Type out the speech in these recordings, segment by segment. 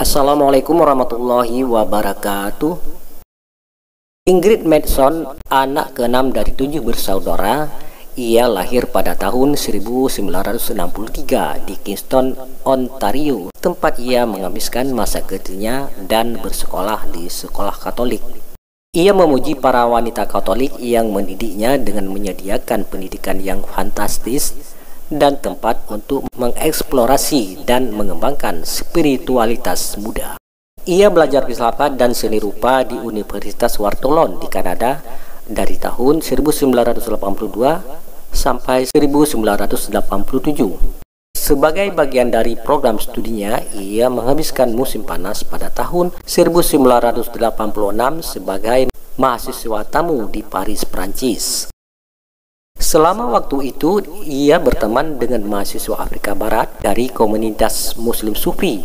Assalamualaikum warahmatullahi wabarakatuh. Ingrid Madson, anak keenam dari tujuh bersaudara, ia lahir pada tahun 1963 di Kingston, Ontario, tempat ia menghabiskan masa kecilnya dan bersekolah di sekolah Katolik. Ia memuji para wanita Katolik yang mendidiknya dengan menyediakan pendidikan yang fantastis dan tempat untuk mengeksplorasi dan mengembangkan spiritualitas muda. Ia belajar filsafat dan seni rupa di Universitas Wartolon di Kanada dari tahun 1982 sampai 1987. Sebagai bagian dari program studinya, ia menghabiskan musim panas pada tahun 1986 sebagai mahasiswa tamu di Paris, Prancis. Selama waktu itu, ia berteman dengan mahasiswa Afrika Barat dari komunitas Muslim Sufi.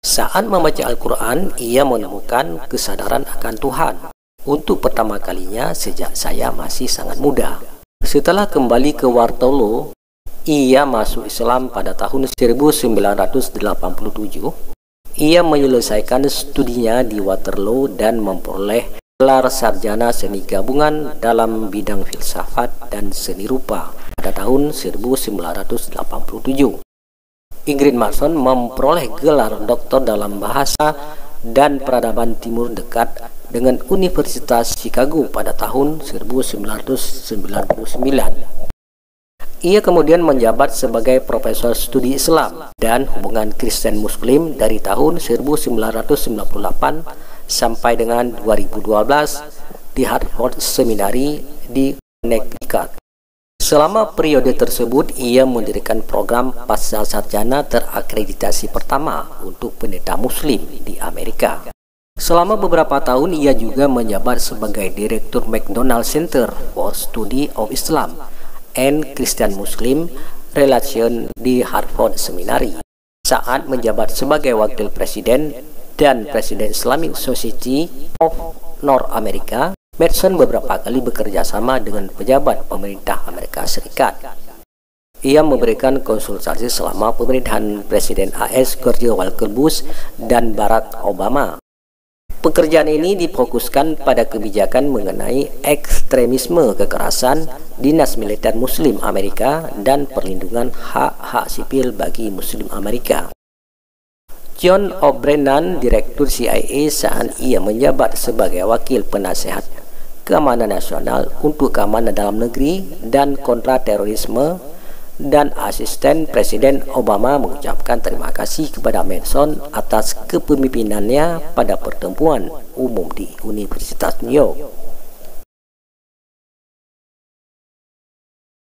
Saat membaca Al-Quran, ia menemukan kesadaran akan Tuhan untuk pertama kalinya sejak saya masih sangat muda. Setelah kembali ke Wartolo, ia masuk Islam pada tahun 1987. Ia menyelesaikan studinya di Waterloo dan memperoleh gelar sarjana seni gabungan dalam bidang filsafat dan seni rupa pada tahun 1987. Ingrid Mason memperoleh gelar doktor dalam bahasa dan peradaban timur dekat dengan Universitas Chicago pada tahun 1999. Ia kemudian menjabat sebagai profesor studi Islam dan hubungan Kristen Muslim dari tahun 1998 sampai dengan 2012 di Hartford Seminary di Connecticut. Selama periode tersebut, ia mendirikan program pasca sarjana terakreditasi pertama untuk pendeta muslim di Amerika. Selama beberapa tahun, ia juga menjabat sebagai Direktur McDonald Center for Study of Islam and Christian Muslim Relation di Hartford Seminary. Saat menjabat sebagai Wakil Presiden dan Presiden Islamic Society of North America, Madison beberapa kali bekerja sama dengan pejabat pemerintah Amerika Serikat. Ia memberikan konsultasi selama pemerintahan Presiden AS George Walker Bush dan Barack Obama. Pekerjaan ini difokuskan pada kebijakan mengenai ekstremisme kekerasan, dinas militer Muslim Amerika, dan perlindungan hak-hak sipil bagi Muslim Amerika. John O'Brien, Direktur CIA saat ia menjabat sebagai wakil penasehat keamanan nasional untuk keamanan dalam negeri dan kontra terorisme dan asisten Presiden Obama mengucapkan terima kasih kepada Manson atas kepemimpinannya pada pertemuan umum di Universitas New York.